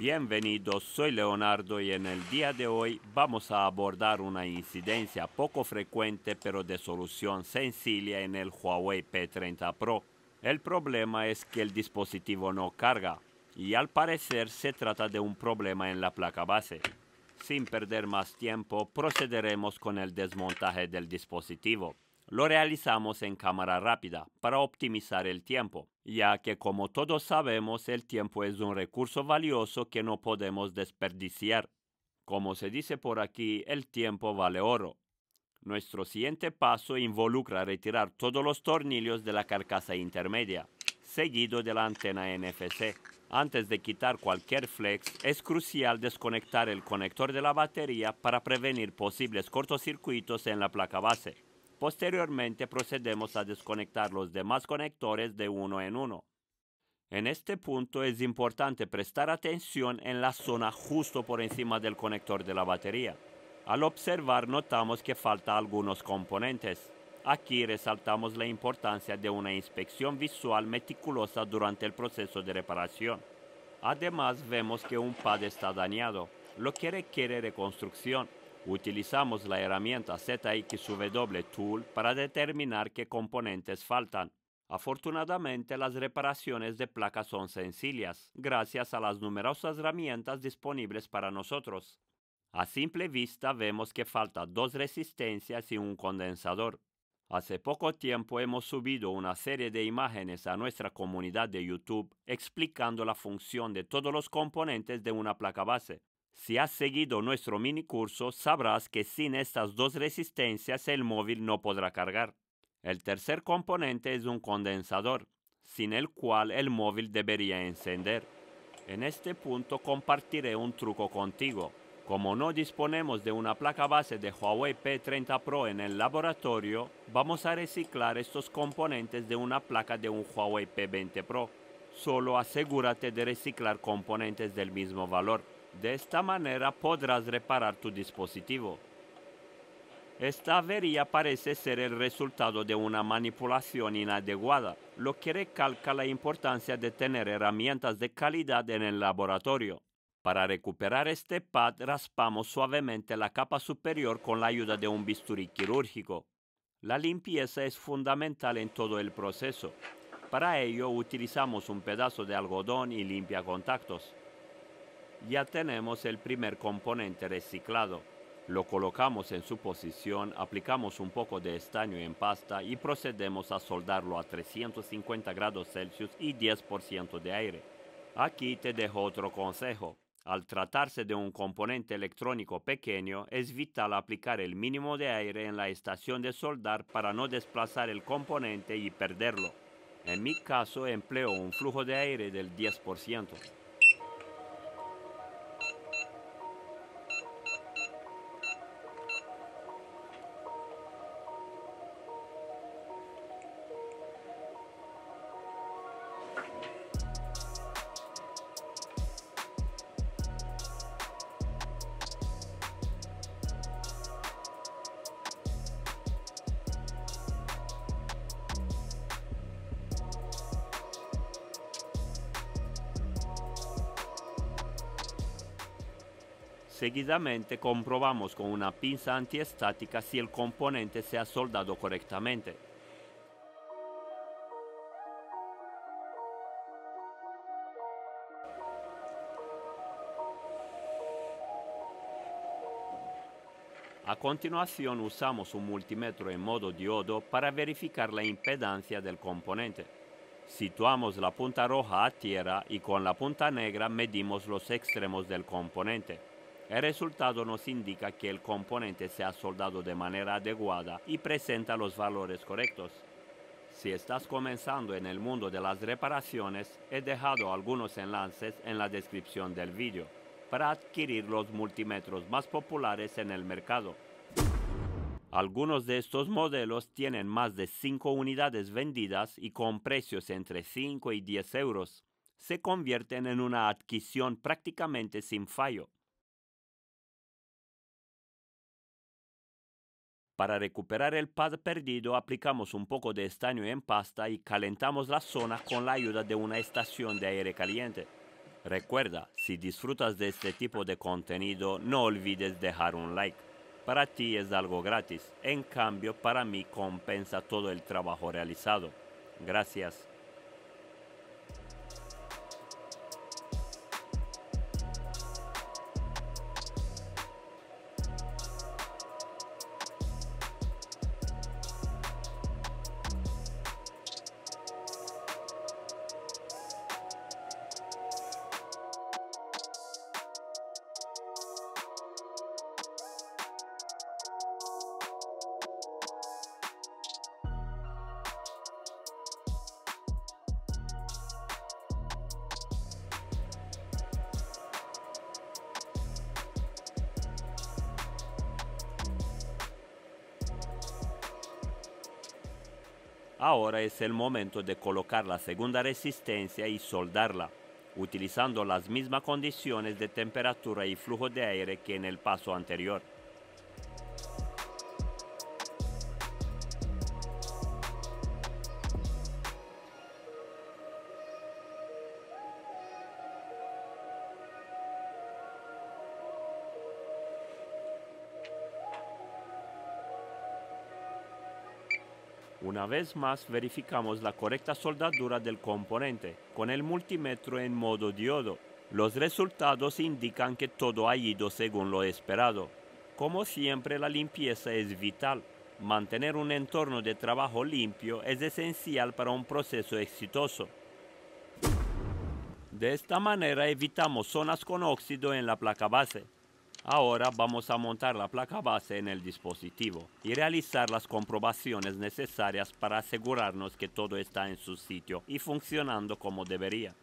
Bienvenidos, soy Leonardo y en el día de hoy vamos a abordar una incidencia poco frecuente pero de solución sencilla en el Huawei P30 Pro. El problema es que el dispositivo no carga y al parecer se trata de un problema en la placa base. Sin perder más tiempo, procederemos con el desmontaje del dispositivo. Lo realizamos en cámara rápida para optimizar el tiempo, ya que como todos sabemos el tiempo es un recurso valioso que no podemos desperdiciar. Como se dice por aquí, el tiempo vale oro. Nuestro siguiente paso involucra retirar todos los tornillos de la carcasa intermedia, seguido de la antena NFC. Antes de quitar cualquier flex, es crucial desconectar el conector de la batería para prevenir posibles cortocircuitos en la placa base. Posteriormente procedemos a desconectar los demás conectores de uno en uno. En este punto es importante prestar atención en la zona justo por encima del conector de la batería. Al observar notamos que falta algunos componentes. Aquí resaltamos la importancia de una inspección visual meticulosa durante el proceso de reparación. Además vemos que un pad está dañado, lo que requiere reconstrucción. Utilizamos la herramienta ZXW Tool para determinar qué componentes faltan. Afortunadamente, las reparaciones de placas son sencillas, gracias a las numerosas herramientas disponibles para nosotros. A simple vista vemos que falta dos resistencias y un condensador. Hace poco tiempo hemos subido una serie de imágenes a nuestra comunidad de YouTube explicando la función de todos los componentes de una placa base. Si has seguido nuestro mini curso, sabrás que sin estas dos resistencias el móvil no podrá cargar. El tercer componente es un condensador, sin el cual el móvil debería encender. En este punto compartiré un truco contigo. Como no disponemos de una placa base de Huawei P30 Pro en el laboratorio, vamos a reciclar estos componentes de una placa de un Huawei P20 Pro. Solo asegúrate de reciclar componentes del mismo valor. De esta manera podrás reparar tu dispositivo. Esta avería parece ser el resultado de una manipulación inadecuada, lo que recalca la importancia de tener herramientas de calidad en el laboratorio. Para recuperar este pad raspamos suavemente la capa superior con la ayuda de un bisturí quirúrgico. La limpieza es fundamental en todo el proceso. Para ello utilizamos un pedazo de algodón y limpia contactos ya tenemos el primer componente reciclado. Lo colocamos en su posición, aplicamos un poco de estaño en pasta y procedemos a soldarlo a 350 grados Celsius y 10% de aire. Aquí te dejo otro consejo. Al tratarse de un componente electrónico pequeño, es vital aplicar el mínimo de aire en la estación de soldar para no desplazar el componente y perderlo. En mi caso empleo un flujo de aire del 10%. Seguidamente comprobamos con una pinza antiestática si el componente se ha soldado correctamente. A continuación usamos un multímetro en modo diodo para verificar la impedancia del componente. Situamos la punta roja a tierra y con la punta negra medimos los extremos del componente. El resultado nos indica que el componente se ha soldado de manera adecuada y presenta los valores correctos. Si estás comenzando en el mundo de las reparaciones, he dejado algunos enlaces en la descripción del vídeo para adquirir los multímetros más populares en el mercado. Algunos de estos modelos tienen más de 5 unidades vendidas y con precios entre 5 y 10 euros. Se convierten en una adquisición prácticamente sin fallo. Para recuperar el pad perdido aplicamos un poco de estaño en pasta y calentamos la zona con la ayuda de una estación de aire caliente. Recuerda, si disfrutas de este tipo de contenido, no olvides dejar un like. Para ti es algo gratis, en cambio para mí compensa todo el trabajo realizado. Gracias. Ahora es el momento de colocar la segunda resistencia y soldarla, utilizando las mismas condiciones de temperatura y flujo de aire que en el paso anterior. Una vez más verificamos la correcta soldadura del componente con el multímetro en modo diodo. Los resultados indican que todo ha ido según lo esperado. Como siempre la limpieza es vital. Mantener un entorno de trabajo limpio es esencial para un proceso exitoso. De esta manera evitamos zonas con óxido en la placa base. Ahora vamos a montar la placa base en el dispositivo y realizar las comprobaciones necesarias para asegurarnos que todo está en su sitio y funcionando como debería.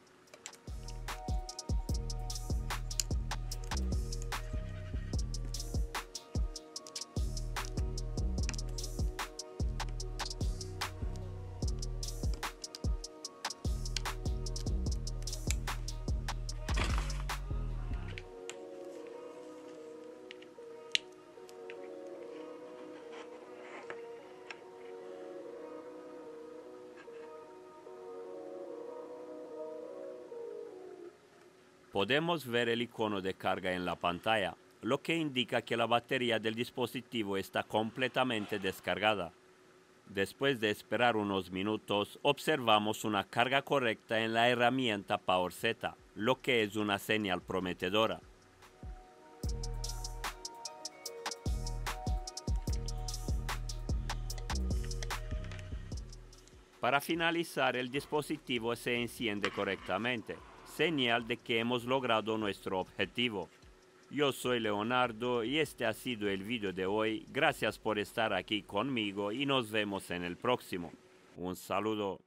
Podemos ver el icono de carga en la pantalla, lo que indica que la batería del dispositivo está completamente descargada. Después de esperar unos minutos, observamos una carga correcta en la herramienta PowerZ, lo que es una señal prometedora. Para finalizar, el dispositivo se enciende correctamente señal de que hemos logrado nuestro objetivo. Yo soy Leonardo y este ha sido el video de hoy. Gracias por estar aquí conmigo y nos vemos en el próximo. Un saludo.